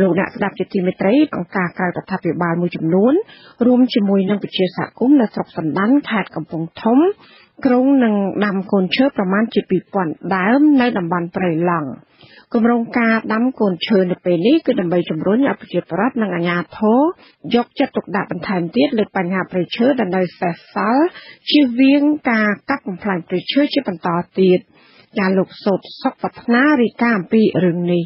លោកអ្នកស្ដាប់ជាទីមេត្រីអង្គការក្រៅរដ្ឋាភិបាលមួយចំនួនរួមជាមួយនឹងវិជាសហគមន៍នៅស្រុកសណ្ដានខេត្តកំពង់ធំក្រុងនឹងដាំកូនឈើប្រមាណជា2000ដើមនៅតំបន់ព្រៃឡង់គម្រោងការដាំកូនឈើនៅពេលនេះគឺដើម្បីជំរុញឲ្យប្រជាពលរដ្ឋនិងអាជ្ញាធរយកចិត្តទុកដាក់បន្ថែមទៀតលើបញ្ហាព្រៃឈើដែលនៅសេសសល់ជៀសវាងការកាប់បំផ្លាញព្រៃឈើជាបន្តទៀតចាលោកសោតសុកវឌ្ឍនារីកាអំពីរឿងនេះ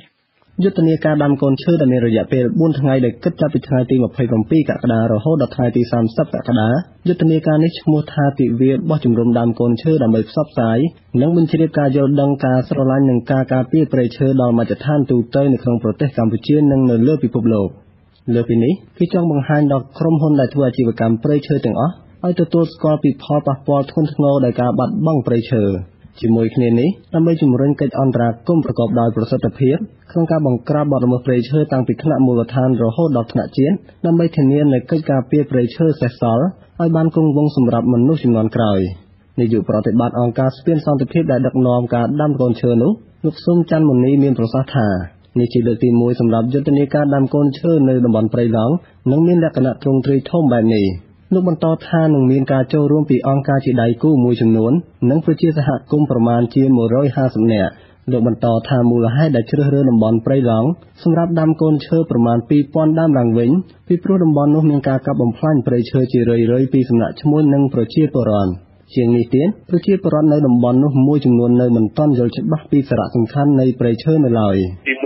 យុទ្ធនាការដាំកូនឈើដែលមានរយៈពេល4ថ្ងៃដែលគិតចាប់ពីថ្ងៃទី27កក្កដារហូតដល់ថ្ងៃទី30កក្កដាយុទ្ធនាការនេះឈ្មោះថាទិវាបោះជំរំដើមកូនឈើដើម្បីផ្សព្វផ្សាយនិងបញ្ជ្រាបការយល់ដឹងការស្រឡាញ់និងការការពារព្រៃឈើដល់មជ្ឈដ្ឋានទូទៅនៅក្នុងប្រទេសកម្ពុជានិងនៅលើពិភពលោកលើពីនេះគេចង់បង្ហាញដល់ក្រុមហ៊ុនដែលធ្វើអាជីវកម្មព្រៃឈើទាំងអស់ឲ្យទទួលស្គាល់ពីផលប៉ះពាល់ធ្ងន់ធ្ងរដោយការបាត់បង់ព្រៃឈើ ជាមួយគ្នានេះដើម្បីជំរុញកិច្ចអន្តរាគមន៍ប្រកបដោយប្រសិទ្ធភាពក្នុងការបង្ក្រាបបទល្មើសព្រៃឈើតាំងពីថ្នាក់មូលដ្ឋានរហូតដល់ថ្នាក់ជាតិដើម្បីធានានូវកិច្ចការពារព្រៃឈើសេសសល់ឲ្យបានគង់វង្សសម្រាប់មនុស្សជំនាន់ក្រោយនាយកប្រតិបត្តិអង្គការស្ពានសន្តិភាពដែលដឹកនាំការដាំកូនឈើនោះលោកស៊ុំច័ន្ទមុនីមានប្រសាសន៍ថានេះជាលើកទី1សម្រាប់យុទ្ធនាការដាំកូនឈើនៅតំបន់ព្រៃឡង់និងមានលក្ខណៈទ្រង់ទ្រាយធំបែបនេះ។ លោកបន្តថានឹងមានការចូលរួមពីអង្គការជាដៃគូមួយចំនួន និងប្រជាសហគមន៍ប្រមាណជា150នាក់លោកបន្តថាមូលហេតុដែលជ្រើសរើសតំបន់ព្រៃឡង់សម្រាប់ដាំកូនឈើប្រមាណ2000ដើមឡើងវិញពីព្រោះតំបន់នោះមានការកាប់បំផ្លាញព្រៃឈើជារឿយៗពីសំណាក់ឈ្មួញនិងប្រជាពលរដ្ឋជាងនេះទៀតប្រជាពលរដ្ឋនៅតំបន់នោះមួយចំនួននៅមិនទាន់យល់ច្បាស់ពីសារៈសំខាន់នៃព្រៃឈើនៅឡើយ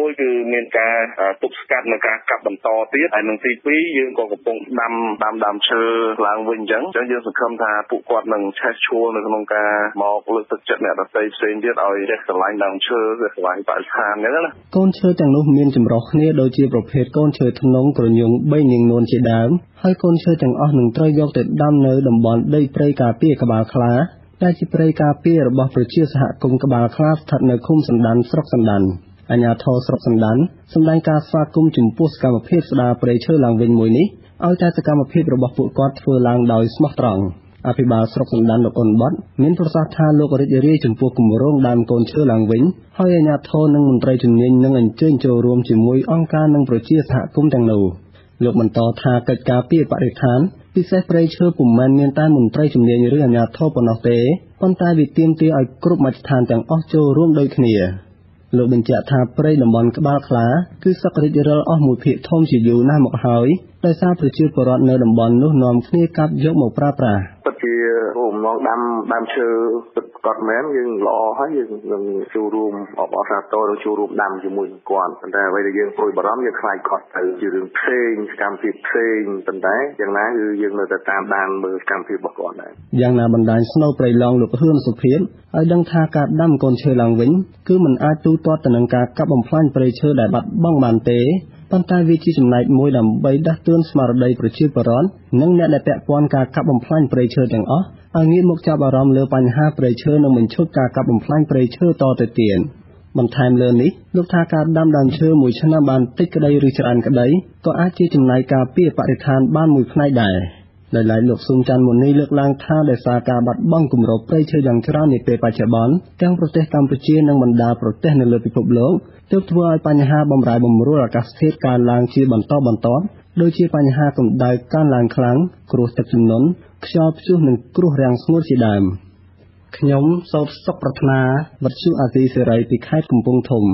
ទីមួយគឺមានការទប់ស្កាត់និងការកាប់បន្តទៀតហើយនឹងទី2យើងក៏កំពុងដាំដាំដើមឈើឡើងវិញអញ្ចឹងអញ្ចឹងយើងសង្ឃឹមថាពួកគាត់នឹងឆេះឈួលនៅក្នុងការមកលើកទឹកចិត្តអ្នកដទៃផ្សេងទៀតឲ្យចេះស្រឡាញ់ដើមឈើចេះស្រឡាញ់បរិស្ថានអញ្ចឹងណាកូនឈើទាំងនោះមានចម្រុះគ្នាដូចជាប្រភេទកូនឈើធ្នង់ក្រញូង3នាងនួនជាដើមហើយកូនឈើទាំងអស់នឹងត្រូវយកទៅដាំនៅតំបន់ដីព្រៃការពារក្បាលខ្លាដែលជាព្រៃការពាររបស់ប្រជាសហគមន៍ក្បាលខ្លាស្ថិតនៅឃុំសណ្ដានស្រុកសណ្ដាន អាជ្ញាធរស្រុកសណ្ដានសម្ដែងការស្វាគមន៍ចំពោះសកម្មភាពស្ដារព្រៃឈើឡើងវិញមួយនេះឲ្យតែសកម្មភាពរបស់ពួកគាត់ធ្វើឡើងដោយស្មោះត្រង់អភិបាលស្រុកសណ្ដានលោកអ៊ុនបតមានប្រសាសន៍ថាលោករីករាយចំពោះគម្រោងដើមកូនឈើឡើងវិញហើយអាជ្ញាធរនិងមន្ត្រីជំនាញនឹងអញ្ជើញចូលរួមជាមួយអង្គការនិងប្រជាសហគមន៍ទាំងនោះលោកបន្តថាកិច្ចការពីបរិស្ថានពិសេសព្រៃឈើពុំមែនមានតែមន្ត្រីជំនាញឬអាជ្ញាធរប៉ុណ្ណោះទេប៉ុន្តែវាទាមទារឲ្យគ្រប់មជ្ឈដ្ឋានទាំងអស់ចូលរួមដូចគ្នា លោកបញ្ជាក់ថាព្រៃតំបន់ក្បាលខ្លាគឺសក្តិរិចរិលអស់មួយភាគធំជាយូរណាស់មកហើយដោយសារប្រជាពលរដ្ឋនៅតំបន់នោះនាំគ្នាកាប់យកមកប្រើប្រាស់ ពិតជាគោលបំណងដាំដើមឈើពិតគាត់មែនយើងល្អហើយយើងនឹងចូលរួមអបអរសាទរនិងចូលរួមដាំជាមួយនឹងគាត់ប៉ុន្តែអ្វីដែលយើងព្រួយបារម្ភយើងខ្លាចគាត់ទៅជារឿងផ្សេងសកម្មភាពផ្សេងប៉ុន្តែយ៉ាងណាគឺយើងនៅតែតាមដានមើលសកម្មភាពរបស់គាត់ដែរយ៉ាងណាបណ្ដាញស្នូព្រៃឡង់លោកហ៊ឿនសុភាពឲ្យដឹងថាការដាំកូនឈើឡើងវិញគឺមិនអាចទូទាត់ទៅនឹងការកាប់បំផ្លាញព្រៃឈើដែលបាត់បង់បានទេ ប៉ុន្តែវាជាចំណែកមួយដើម្បីដាស់តឿនស្មារតីប្រជាពលរដ្ឋនិងអ្នកដែលពាក់ព័ន្ធការកាប់បំផ្លាញព្រៃឈើទាំងអស់ឲ្យងាកមកចាប់អារម្មណ៍លើបញ្ហាព្រៃឈើនិងបញ្ឈប់ការកាប់បំផ្លាញព្រៃឈើតទៅទៀតបន្ថែមលើនេះលោកថាការដាំដើមឈើមួយឆ្នាំបានតិចក្តីឬច្រើនក្តីក៏អាចជាចំណាយការពារបរិស្ថានបានមួយផ្នែកដែរ ដោយឡែកលោកស៊ុំច័ន្ទមុនីលើកឡើងថាដោយសារការបាត់បង់គម្របព្រៃឈើយ៉ាងច្រើននាពេលបច្ចុប្បន្នទាំងប្រទេសកម្ពុជានិងបណ្ដាប្រទេសនៅលើពិភពលោកទើបធ្វើឲ្យបញ្ហាបំរែបំរួលអាកាសធាតុកើនឡើងជាបន្តបន្ទាប់ដូចជាបញ្ហាកម្ដៅកើនឡើងខ្លាំង គ្រោះទឹកជំនន់ខ្យល់ព្យុះនិងគ្រោះរាំងស្ងួតជាដើមខ្ញុំសោតសុកប្រាថ្នាវັດឈូអាស៊ីសេរីពីខេត្តកំពង់ធំ